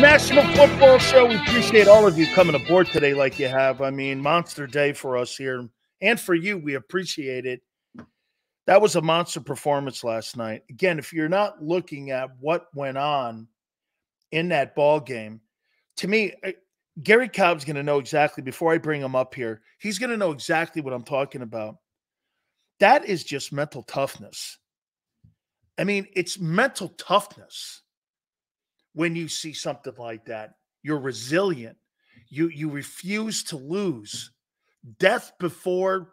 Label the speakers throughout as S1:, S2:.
S1: National Football Show. We appreciate all of you coming aboard today, like you have. I mean, monster day for us here, and for you. We appreciate it. That was a monster performance last night. Again, if you're not looking at what went on in that ball game, to me, Garry Cobb's going to know exactly. Before I bring him up here, he's going to know exactly what I'm talking about. That is just mental toughness. I mean, it's mental toughness when you see something like that. You're resilient. You you refuse to lose. Death before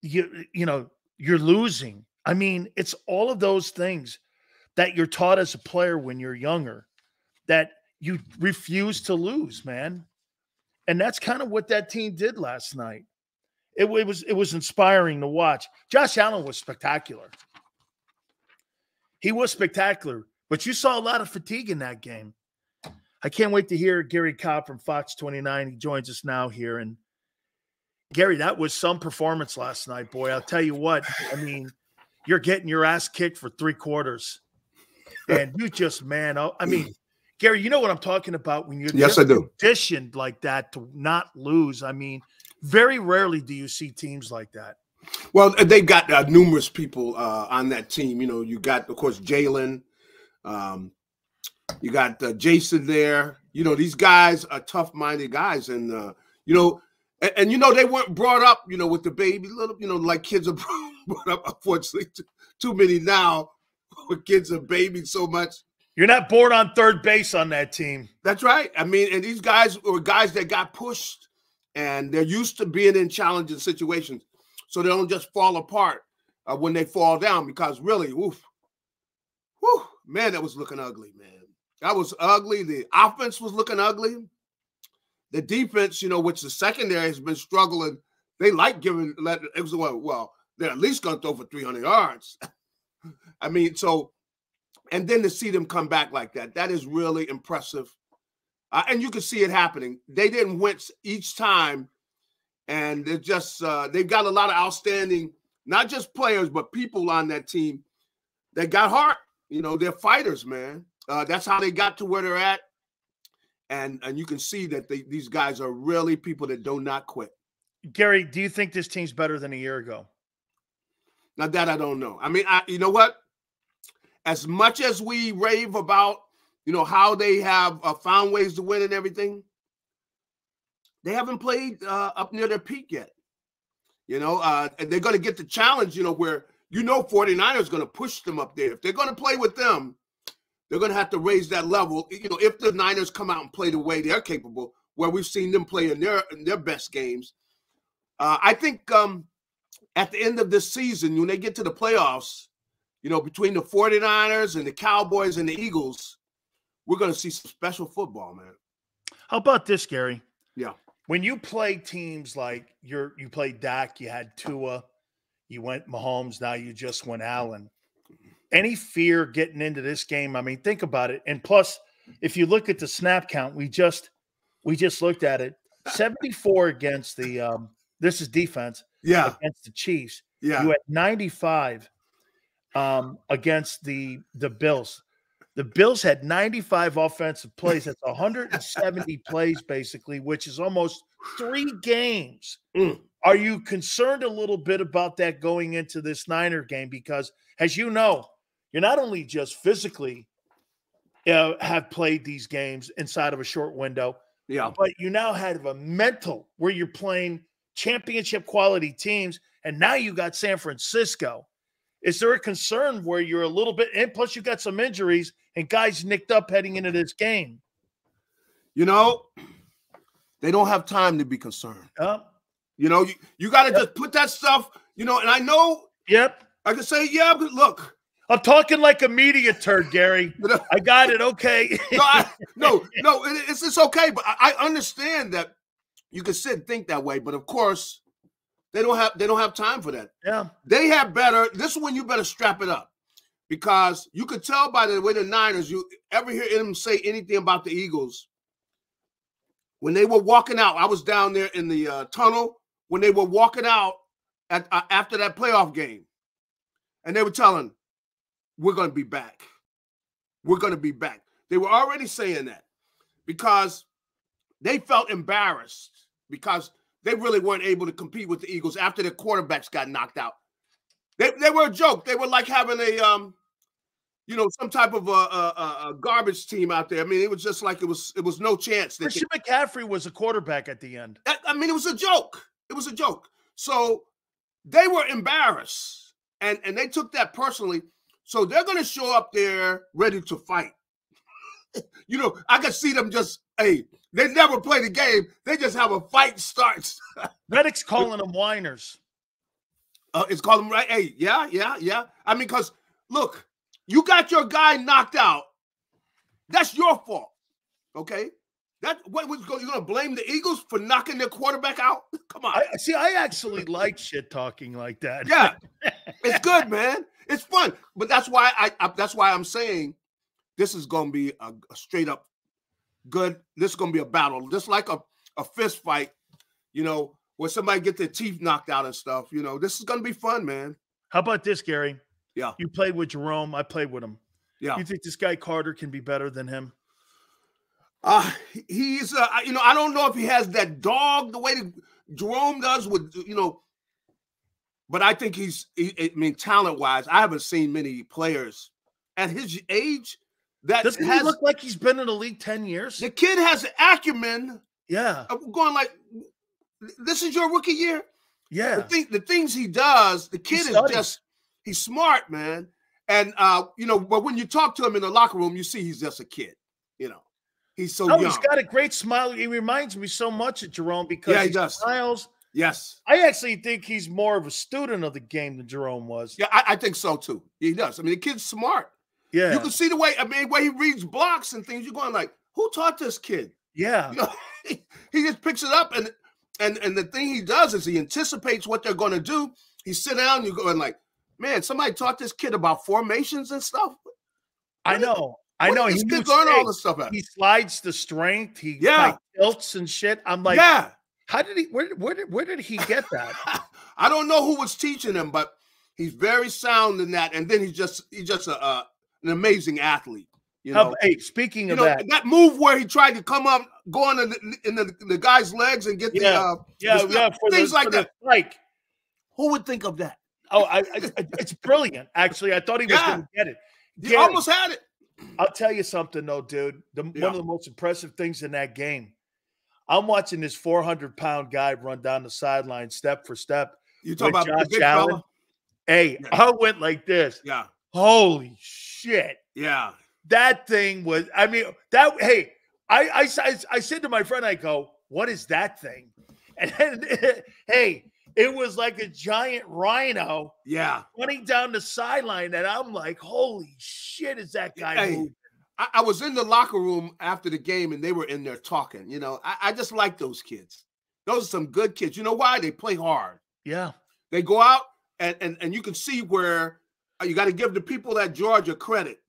S1: you you know you're losing. I mean, it's all of those things that you're taught as a player when you're younger that you refuse to lose, man. And that's kind of what that team did last night. It, it was it was inspiring to watch. Josh Allen was spectacular. He was spectacular. But you saw a lot of fatigue in that game. I can't wait to hear Garry Cobb from Fox 29. He joins us now here. And Garry, that was some performance last night, boy. I'll tell you what. I mean, you're getting your ass kicked for three quarters. And you just, man, oh, I mean, Garry, you know what I'm talking about when you're
S2: yes, I do.
S1: conditioned like that to not lose. I mean, very rarely do you see teams like that.
S2: Well, they've got uh, numerous people uh, on that team. You know, you got, of course, Jalen, um, you got uh, Jason there. You know, these guys are tough-minded guys, and uh, you know, and, and, you know they weren't brought up, you know, with the baby little, you know, like kids are brought up. Unfortunately, too, too many now. with Kids are babies so much.
S1: You're not born on third base on that team.
S2: That's right. I mean, and these guys were guys that got pushed, and they're used to being in challenging situations, so they don't just fall apart uh, when they fall down. Because really, oof, whew, man, that was looking ugly, man. That was ugly. The offense was looking ugly. The defense, you know, which the secondary has been struggling. They like giving let it was well, they're at least gonna throw for 300 yards. I mean, so and then to see them come back like that, that is really impressive. Uh, and you can see it happening. They didn't wince each time, and they're just uh, they've got a lot of outstanding, not just players, but people on that team that got heart. You know, they're fighters, man. Uh, that's how they got to where they're at, and and you can see that they, these guys are really people that do not quit.
S1: Garry, do you think this team's better than a year ago?
S2: Now that I don't know. I mean, I you know what? As much as we rave about, you know, how they have uh, found ways to win and everything, they haven't played uh, up near their peak yet. You know, uh, and they're going to get the challenge. You know, where you know 49ers going to push them up there. If they're going to play with them, they're going to have to raise that level. You know, if the Niners come out and play the way they're capable, where we've seen them play in their in their best games, uh, I think um, at the end of this season, when they get to the playoffs, you know, between the 49ers and the Cowboys and the Eagles, we're going to see some special football, man.
S1: How about this, Garry?
S2: Yeah.
S1: When you play teams like you're you played Dak, you had Tua, you went Mahomes, now you just went Allen. Any fear getting into this game? I mean, think about it. And plus, if you look at the snap count, we just we just looked at it. 74 against the um this is defense.
S2: Yeah.
S1: Against the Chiefs.
S2: Yeah.
S1: You had 95 um against the the Bills. The Bills had 95 offensive plays. That's 170 plays, basically, which is almost three games.
S2: Mm.
S1: Are you concerned a little bit about that going into this Niner game? Because, as you know, you're not only just physically uh, have played these games inside of a short window,
S2: yeah,
S1: but you now have a mental where you're playing championship quality teams, and now you got San Francisco. Is there a concern where you're a little bit, and plus you got some injuries and guys nicked up heading into this game?
S2: You know, they don't have time to be concerned.
S1: Uh,
S2: you know, you, you got to yep. just put that stuff, you know, and I know.
S1: Yep.
S2: I can say, yeah, but look.
S1: I'm talking like a media turd, Garry. I got it. Okay.
S2: no, I, no, no, it's, it's okay. But I, I understand that you can sit and think that way. But of course, they don't have they don't have time for that.
S1: Yeah.
S2: They have better. This is when you better strap it up. Because you could tell by the way the Niners, you ever hear them say anything about the Eagles, when they were walking out, I was down there in the uh, tunnel when they were walking out at, uh, after that playoff game, and they were telling, "We're going to be back. We're going to be back." They were already saying that. because they felt embarrassed because they really weren't able to compete with the Eagles after their quarterbacks got knocked out. They, they were a joke. They were like having a um, you know, some type of a, a, a, garbage team out there. I mean, it was just like it was it was no chance.
S1: Christian McCaffrey was a quarterback at the end.
S2: I, I mean, it was a joke. It was a joke. So they were embarrassed, and and they took that personally. So they're going to show up there ready to fight. you know, I can see them just hey, they never play the game. They just have a fight starts.
S1: Reddick's calling them whiners.
S2: Uh, it's calling them right. Hey, yeah, yeah, yeah. I mean, because look, you got your guy knocked out. That's your fault. Okay. That what was you're gonna blame the Eagles for knocking their quarterback out? Come on.
S1: I, see, I actually like shit talking like that.
S2: Yeah, it's good, man. It's fun, but that's why I, I that's why I'm saying this is gonna be a, a straight up good. This is gonna be a battle, just like a, a fist fight, you know, where somebody get their teeth knocked out and stuff. You know, this is gonna be fun, man.
S1: How about this, Garry?
S2: Yeah.
S1: You played with Jerome. I played with him.
S2: Yeah.
S1: You think this guy Carter can be better than him?
S2: Uh he's uh you know, I don't know if he has that dog the way that Jerome does with you know, but I think he's he, I mean talent-wise, I haven't seen many players at his age that
S1: doesn't has, he look like he's been in the league 10 years?
S2: The kid has acumen.
S1: Yeah.
S2: Going like this is your rookie year.
S1: Yeah.
S2: The, thing, the things he does, the kid is just He's smart, man. And uh, you know, but when you talk to him in the locker room, you see he's just a kid. You know, he's so. Oh, young.
S1: he's got a great smile. He reminds me so much of Jerome because
S2: yeah, he,
S1: he smiles.
S2: Yes,
S1: I actually think he's more of a student of the game than Jerome was.
S2: Yeah, I, I think so too. He does. I mean, the kid's smart.
S1: Yeah,
S2: you can see the way. I mean, way he reads blocks and things. You're going like, who taught this kid?
S1: Yeah,
S2: you know, he, he just picks it up and and and the thing he does is he anticipates what they're going to do. He sit down, you go and like, man, somebody taught this kid about formations and stuff.
S1: I know. I know.
S2: He kid learn all this stuff. At?
S1: He slides the strength. He
S2: yeah like,
S1: tilts and shit. I'm like,
S2: yeah.
S1: How did he? Where, where did where did he get that?
S2: I don't know who was teaching him, but he's very sound in that. And then he's just he's just a, uh, an amazing athlete. You know,
S1: hey, speaking
S2: you
S1: of
S2: know,
S1: that,
S2: that move where he tried to come up, go on in the, in the, the guy's legs and get
S1: yeah,
S2: the uh,
S1: yeah,
S2: the
S1: yeah,
S2: things
S1: the,
S2: like that.
S1: Like,
S2: who would think of that?
S1: Oh, I, I, it's brilliant. Actually, I thought he was yeah. going to get it.
S2: He almost had it.
S1: I'll tell you something, though, dude. The, yeah. One of the most impressive things in that game, I'm watching this 400 pound guy run down the sideline step for step.
S2: You talking about Josh the big Allen. Fella?
S1: Hey, yeah. I went like this.
S2: Yeah.
S1: Holy shit.
S2: Yeah.
S1: That thing was. I mean, that. Hey, I I I, I said to my friend, I go, "What is that thing?" And then, hey, it was like a giant rhino.
S2: Yeah.
S1: Running down the sideline. And I'm like, holy shit, is that guy hey, moving?
S2: I, I, was in the locker room after the game and they were in there talking. You know, I, I just like those kids. Those are some good kids. You know why? They play hard.
S1: Yeah.
S2: They go out and and, and you can see where uh, you got to give the people at Georgia credit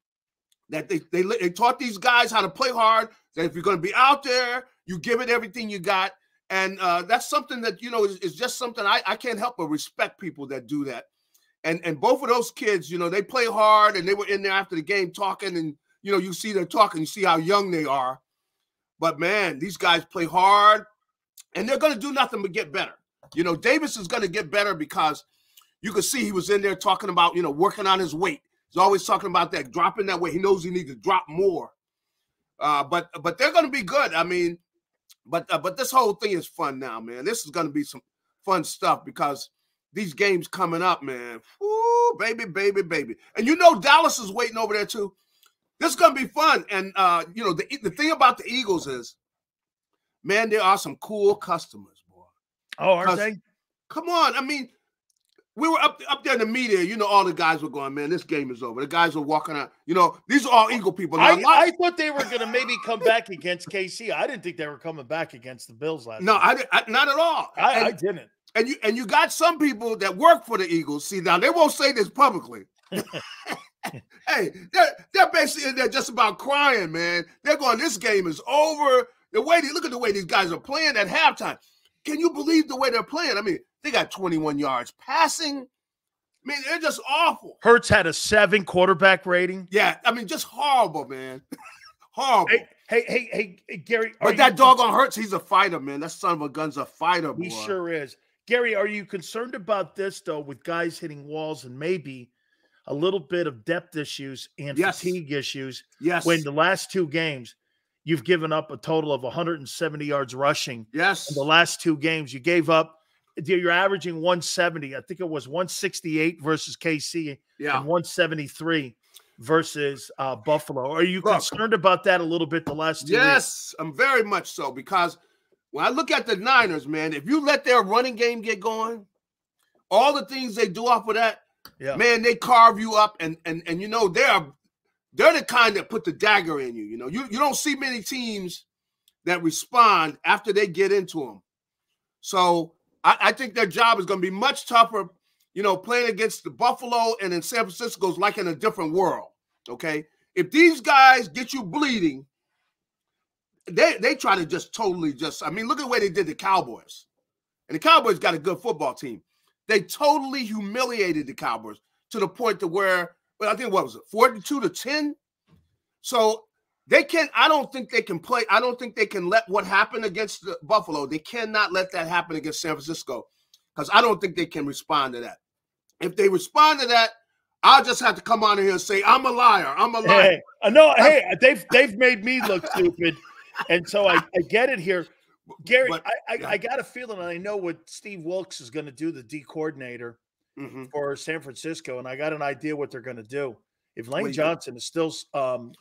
S2: that they, they they taught these guys how to play hard. That if you're going to be out there, you give it everything you got and uh, that's something that you know is, is just something I, I can't help but respect people that do that. And and both of those kids you know they play hard and they were in there after the game talking and you know you see they're talking you see how young they are. But man these guys play hard and they're going to do nothing but get better. You know davis is going to get better because you can see he was in there talking about you know working on his weight. He's always talking about that dropping that weight. He knows he needs to drop more. Uh, but but they're going to be good. I mean but uh, but this whole thing is fun now, man. This is going to be some fun stuff because these games coming up, man. Ooh, baby, baby, baby. And you know Dallas is waiting over there too. This is going to be fun. And uh, you know the the thing about the Eagles is, man, there are some cool customers, boy.
S1: Oh, are they?
S2: Come on, I mean, we were up up there in the media. You know, all the guys were going, man, this game is over. The guys were walking out. You know, these are all Eagle people.
S1: Now, I, I, thought they were going to maybe come back against KC. I didn't think they were coming back against the Bills last.
S2: No, I, I, not at all.
S1: I, and, I, didn't.
S2: And you and you got some people that work for the Eagles. See, now they won't say this publicly. hey, they're they're basically they're just about crying, man. They're going, this game is over. The way they look at the way these guys are playing at halftime. Can you believe the way they're playing? I mean, they got 21 yards passing. I mean, they're just awful.
S1: Hurts had a seven quarterback rating.
S2: Yeah, I mean, just horrible, man. horrible.
S1: Hey, Hey, hey, hey, Garry.
S2: But that dog on Hurts, he's a fighter, man. That son of a gun's a fighter. Boy.
S1: He sure is. Garry, are you concerned about this though, with guys hitting walls and maybe a little bit of depth issues and yes. fatigue issues?
S2: Yes.
S1: When the last two games, you've given up a total of 170 yards rushing.
S2: Yes.
S1: In the last two games, you gave up. You're averaging 170. I think it was 168 versus KC.
S2: Yeah.
S1: And 173 versus uh, Buffalo. Are you Look, concerned about that a little bit the last two
S2: Yes, weeks? I'm very much so because when I look at the Niners, man, if you let their running game get going, all the things they do off of that, yeah. man, they carve you up and and and you know they're they're the kind that put the dagger in you. You know, you, you don't see many teams that respond after they get into them. So I, I think their job is going to be much tougher you know, playing against the Buffalo and in San Francisco is like in a different world. Okay. If these guys get you bleeding, they they try to just totally just, I mean, look at the way they did the Cowboys. And the Cowboys got a good football team. They totally humiliated the Cowboys to the point to where, well, I think what was it, 42 to 10? So they can't. I don't think they can play. I don't think they can let what happened against the Buffalo. They cannot let that happen against San Francisco because I don't think they can respond to that. If they respond to that, I'll just have to come on here and say I'm a liar. I'm a liar.
S1: Hey, uh, I know. Hey, they've they've made me look stupid, and so I, I get it here. Garry, but, I, I, yeah. I, got a feeling, and I know what Steve Wilks is going to do, the D coordinator mm-hmm. for San Francisco, and I got an idea what they're going to do. If Lane Johnson is still, um,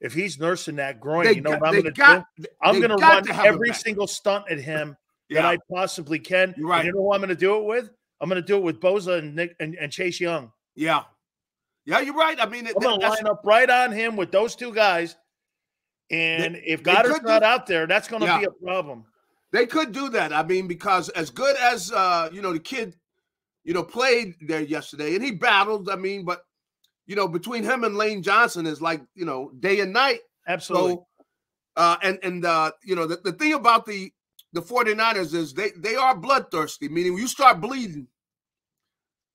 S1: if he's nursing that groin, you know got, what I'm going to do? I'm going to run every single stunt at him yeah. that I possibly can.
S2: You're right.
S1: And you know who I'm going to do it with? I'm going to do it with Bosa and Nick and, and Chase Young.
S2: Yeah, yeah, you're right. I mean,
S1: I'm going to line up right on him with those two guys. And they, if Goedert's not do, out there, that's going to yeah. be a problem.
S2: They could do that. I mean, because as good as uh, you know, the kid, you know, played there yesterday, and he battled. I mean, but you know, between him and Lane Johnson is like you know, day and night.
S1: Absolutely.
S2: So, uh, and and uh, you know, the, the thing about the the 49ers is they they are bloodthirsty, meaning when you start bleeding,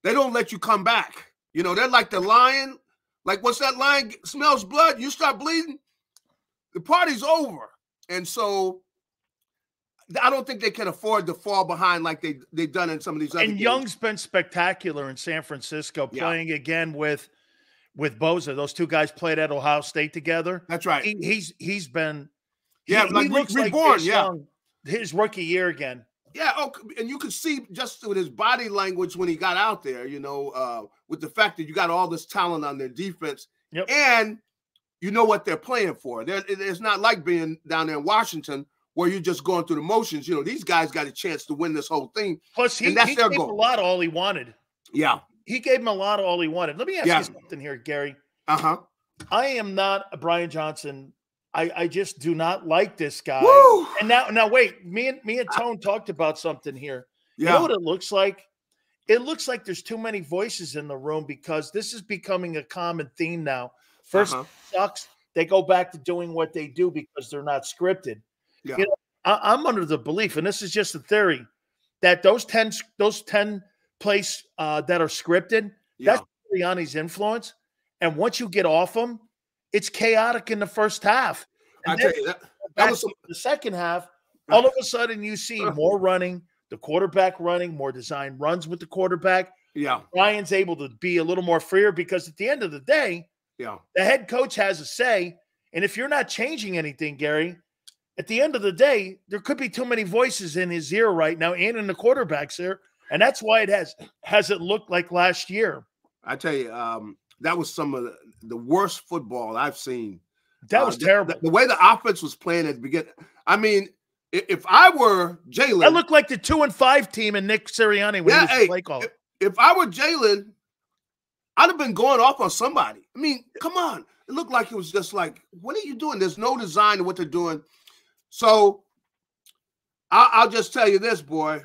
S2: they don't let you come back. You know, they're like the lion. Like once that lion smells blood, you start bleeding, the party's over. And so I don't think they can afford to fall behind like they they've done in some of these other.
S1: And
S2: games.
S1: Young's been spectacular in San Francisco, playing yeah. again with with Bosa. Those two guys played at Ohio State together.
S2: That's right.
S1: He, he's he's been
S2: yeah, he, like he looks reborn. Like yeah, Young
S1: his rookie year again.
S2: Yeah, oh, and you could see just with his body language when he got out there, you know, uh, with the fact that you got all this talent on their defense,
S1: yep.
S2: and you know what they're playing for. They're, it's not like being down there in Washington where you're just going through the motions. You know, these guys got a chance to win this whole thing.
S1: Plus, he,
S2: and that's
S1: he
S2: their
S1: gave
S2: goal.
S1: a lot of all he wanted.
S2: Yeah,
S1: he gave him a lot of all he wanted. Let me ask yeah. you something here, Garry.
S2: Uh huh.
S1: I am not a Brian Johnson I, I just do not like this guy.
S2: Woo!
S1: And now, now wait, me and me and Tone talked about something here.
S2: Yeah.
S1: You know what it looks like? It looks like there's too many voices in the room because this is becoming a common theme now. 1st uh-huh. sucks. They go back to doing what they do because they're not scripted.
S2: Yeah.
S1: You know, I, am under the belief, and this is just a theory, that those 10 those 10 plays uh, that are scripted, yeah. that's Sirianni's influence. And once you get off them, it's chaotic in the first half.
S2: And I tell you that, that was
S1: the second half. All of a sudden, you see more running, the quarterback running, more design runs with the quarterback.
S2: Yeah,
S1: Ryan's able to be a little more freer because at the end of the day,
S2: yeah,
S1: the head coach has a say. And if you're not changing anything, Garry, at the end of the day, there could be too many voices in his ear right now and in the quarterback's there, And that's why it has hasn't looked like last year.
S2: I tell you, um, that was some of the, the worst football I've seen.
S1: That was uh, terrible.
S2: The, the, way the offense was playing at the beginning. I mean, if, if I were Jalen,
S1: that looked like the two and five team and Nick Sirianni when yeah, he was hey.
S2: If, if I were Jalen, I'd have been going off on somebody. I mean, come on. It looked like it was just like, what are you doing? There's no design to what they're doing. So I'll, I'll just tell you this, boy.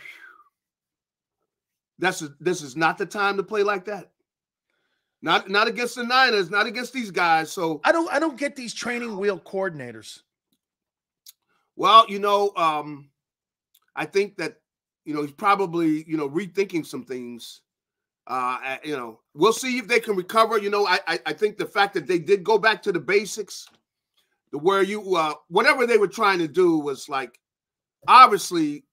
S2: That's a, this is not the time to play like that. Not not against the Niners, not against these guys. So
S1: I don't I don't get these training wheel coordinators.
S2: Well, you know, um, I think that you know he's probably you know rethinking some things. Uh, you know, we'll see if they can recover. You know, I, I I think the fact that they did go back to the basics, where you uh, whatever they were trying to do was like obviously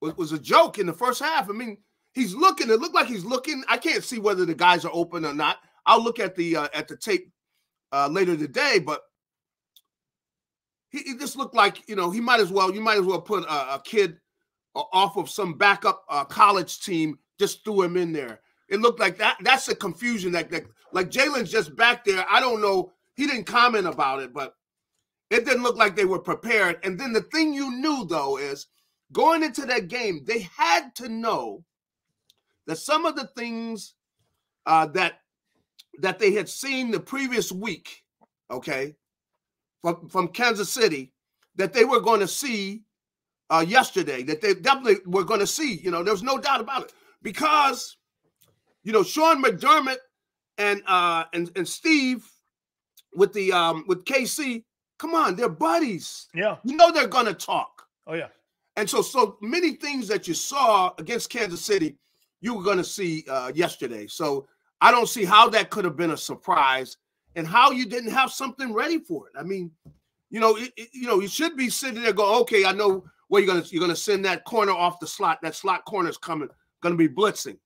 S2: was, was a joke in the first half. I mean, he's looking. It looked like he's looking. I can't see whether the guys are open or not. I'll look at the uh, at the tape uh, later today, but he, he, just looked like you know he might as well you might as well put a, a kid off of some backup uh, college team just threw him in there. It looked like that. That's the confusion that, that like Jalen's just back there. I don't know. He didn't comment about it, but it didn't look like they were prepared. And then the thing you knew though is going into that game, they had to know that some of the things uh, that that they had seen the previous week, okay, from, from Kansas City, that they were going to see uh, yesterday, that they definitely were going to see. You know, there's no doubt about it because, you know, Sean McDermott and uh, and and Steve with the um with KC, come on, they're buddies.
S1: Yeah,
S2: you know they're going to talk.
S1: Oh yeah.
S2: And so, so many things that you saw against Kansas City, you were going to see uh, yesterday. So I don't see how that could have been a surprise and how you didn't have something ready for it. I mean, you know, it, it, you know, you should be sitting there go, okay, I know where you're gonna you're gonna send that corner off the slot. That slot corner is coming, gonna be blitzing.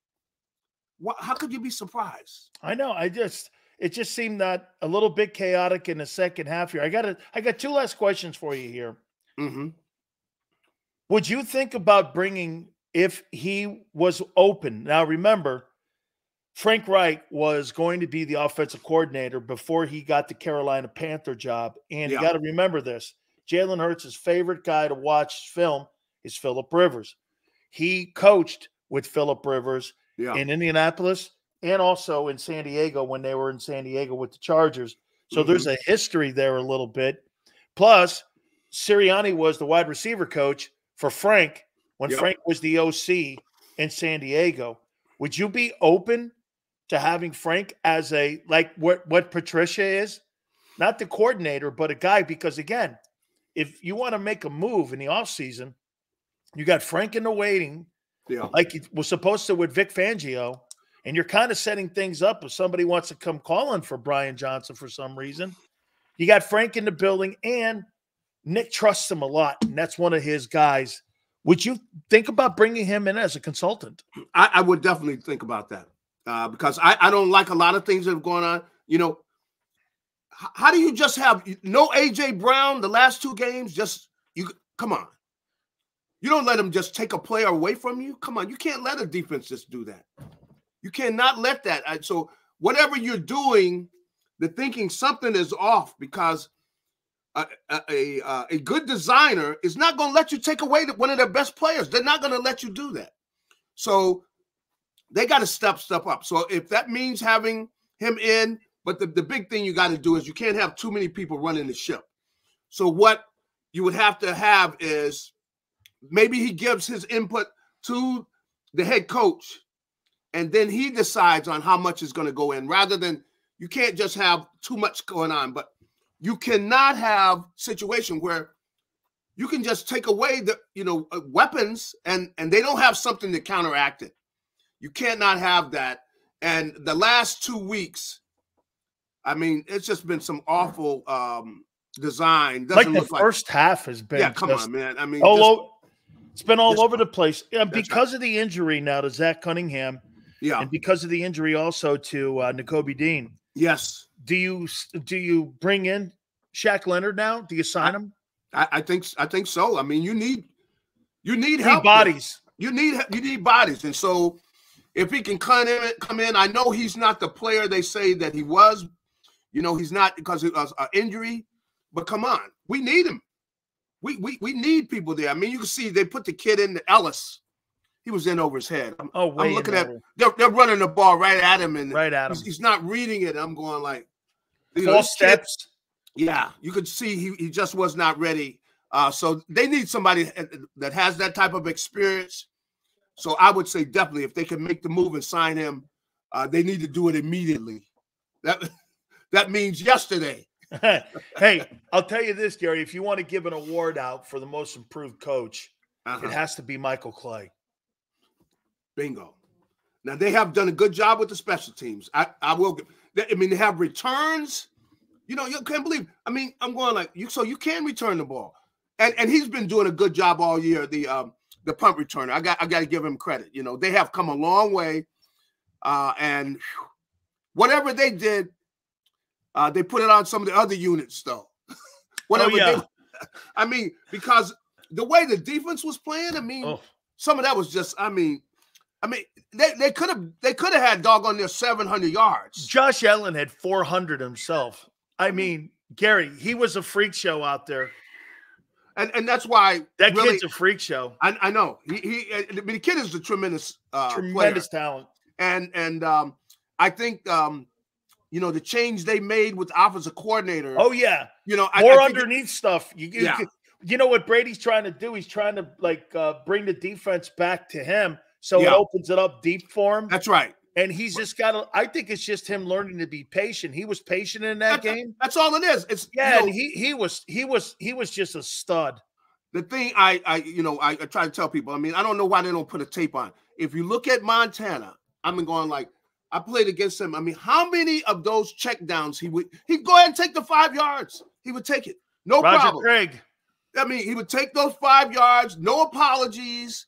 S2: What, how could you be surprised?
S1: I know. I just it just seemed that a little bit chaotic in the second half here. I got a, I got two last questions for you here.
S2: Mm-hmm.
S1: Would you think about bringing if he was open? Now remember, Frank Reich was going to be the offensive coordinator before he got the Carolina Panther job. And yeah. you got to remember this Jalen Hurts' favorite guy to watch film is Philip Rivers. He coached with Philip Rivers yeah. in Indianapolis and also in San Diego when they were in San Diego with the Chargers. So mm-hmm. there's a history there a little bit. Plus, Sirianni was the wide receiver coach for Frank when yep. Frank was the OC in San Diego. Would you be open to having Frank as a like what what Patricia is, not the coordinator, but a guy. Because again, if you want to make a move in the offseason, you got Frank in the waiting,
S2: yeah,
S1: like it was supposed to with Vic Fangio, and you're kind of setting things up. If somebody wants to come calling for Brian Johnson for some reason, you got Frank in the building, and Nick trusts him a lot, and that's one of his guys. Would you think about bringing him in as a consultant?
S2: I, I would definitely think about that uh, because I, I don't like a lot of things that have gone on. You know, how do you just have no AJ Brown the last two games? Just you come on. You don't let him just take a player away from you. Come on, you can't let a defense just do that. You cannot let that. So whatever you're doing, the thinking something is off because a a, a, uh, a good designer is not going to let you take away one of their best players. They're not going to let you do that. So they got to step step up. So if that means having him in, but the, the big thing you got to do is you can't have too many people running the ship. So what you would have to have is maybe he gives his input to the head coach and then he decides on how much is going to go in rather than you can't just have too much going on but you cannot have situation where you can just take away the you know uh, weapons and and they don't have something to counteract it you cannot have that. And the last two weeks, I mean, it's just been some awful um design.
S1: Doesn't like the first like, half has been.
S2: Yeah, come on, man. I mean,
S1: all just, it's been all over the place. And because right. of the injury now to Zach Cunningham,
S2: yeah,
S1: and because of the injury also to uh, Nakobe Dean.
S2: Yes.
S1: Do you do you bring in Shaq Leonard now? Do you sign him?
S2: I, I, think I think so. I mean, you need you need, help.
S1: bodies.
S2: You need you need bodies, and so if he can come in, come in, I know he's not the player they say that he was. You know, he's not because of an injury. But come on, we need him. We we we need people there. I mean, you can see they put the kid in the Ellis. He was in over his head. I'm,
S1: oh,
S2: I'm looking at they're, they're running the ball right at him and
S1: right at him.
S2: He's, he's not reading it. I'm going like
S1: false steps.
S2: Yeah, you could see he, he just was not ready. Uh, so they need somebody that has that type of experience so I would say definitely if they can make the move and sign him, uh, they need to do it immediately. That that means yesterday.
S1: hey, I'll tell you this, Garry. If you want to give an award out for the most improved coach, uh-huh. it has to be Michael Clay.
S2: Bingo. Now they have done a good job with the special teams. I, I will. I mean, they have returns You know, you can't believe. I mean, I'm going like you. So you can return the ball, and and he's been doing a good job all year. The um the punt returner. I got I got to give him credit. You know, they have come a long way, uh, and whatever they did, uh, they put it on some of the other units though. whatever
S1: oh, yeah.
S2: they, I mean, because the way the defense was playing, I mean, oh. some of that was just. I mean, I mean, they they could have they could have had dog on their 700 yards.
S1: Josh Allen had 400 himself. I mean, Garry, he was a freak show out there.
S2: And and that's why
S1: that really, kid's a freak show.
S2: I, I know. He, he I mean, the kid is a tremendous uh,
S1: tremendous
S2: player.
S1: talent.
S2: And and um, I think um, you know the change they made with the offensive coordinator.
S1: Oh yeah,
S2: you know
S1: more I, underneath it, stuff. You, you, yeah. you know what Brady's trying to do? He's trying to like uh, bring the defense back to him so yeah. it opens it up deep for him.
S2: That's right.
S1: And he's just got to, I think it's just him learning to be patient. He was patient in that
S2: that's,
S1: game.
S2: That's all it is. It's
S1: yeah, you know, he he was he was he was just a stud.
S2: The thing I I you know I, I try to tell people, I mean, I don't know why they don't put a tape on. If you look at Montana, i am going like I played against him. I mean, how many of those check downs he would he'd go ahead and take the five yards. He would take it. No
S1: Roger
S2: problem.
S1: Craig.
S2: I mean, he would take those five yards, no apologies.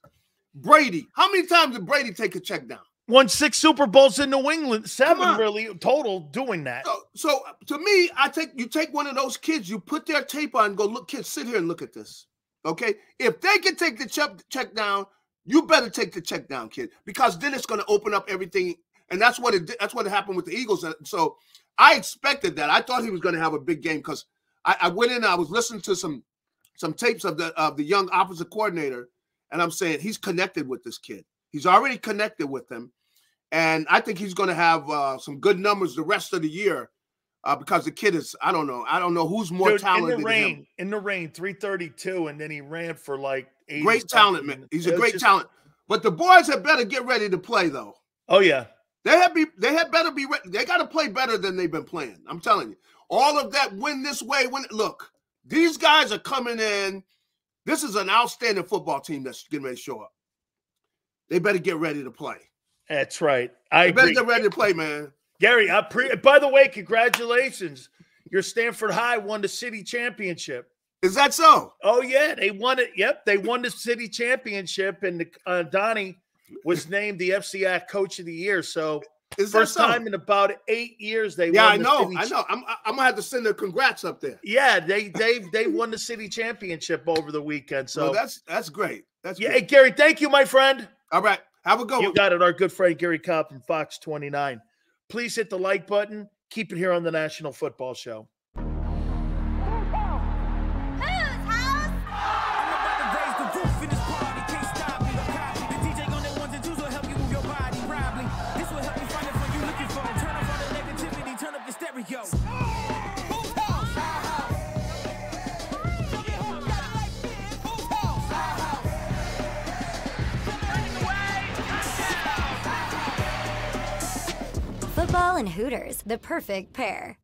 S2: Brady. How many times did Brady take a check down?
S1: Won six Super Bowls in New England, seven really total doing that.
S2: So, so, to me, I take you take one of those kids, you put their tape on, go look, kids, sit here and look at this. Okay, if they can take the check check down, you better take the check down, kid, because then it's going to open up everything, and that's what it that's what happened with the Eagles. So I expected that. I thought he was going to have a big game because I, I went in, I was listening to some some tapes of the of the young offensive coordinator and I'm saying he's connected with this kid. He's already connected with him. And I think he's going to have uh, some good numbers the rest of the year uh, because the kid is, I don't know. I don't know who's more Dude, talented.
S1: In the rain, in the rain, 332, and then he ran for like
S2: Great talent, man. He's a great just... talent. But the boys had better get ready to play, though.
S1: Oh, yeah.
S2: They had be they had better be ready. They got to play better than they've been playing. I'm telling you. All of that win this way, when look, these guys are coming in this is an outstanding football team that's getting ready to show up. They better get ready to play.
S1: That's right. I
S2: they
S1: better
S2: agree. get ready to play, man.
S1: Garry, I pre- by the way, congratulations. Your Stanford High won the city championship.
S2: Is that so?
S1: Oh yeah, they won it. Yep, they won the city championship, and the, uh, Donnie was named the FCI Coach of the Year. So is First so? time in about eight years they
S2: yeah, I know, I know. I'm I'm gonna have to send the congrats up there.
S1: Yeah, they they they won the city championship over the weekend. So
S2: well, that's that's great. That's
S1: yeah,
S2: great.
S1: Hey, Garry. Thank you, my friend.
S2: All right, have a go.
S1: You got it. Our good friend Garry Cobb from Fox 29. Please hit the like button. Keep it here on the National Football Show.
S3: Football and Hooters, the perfect pair.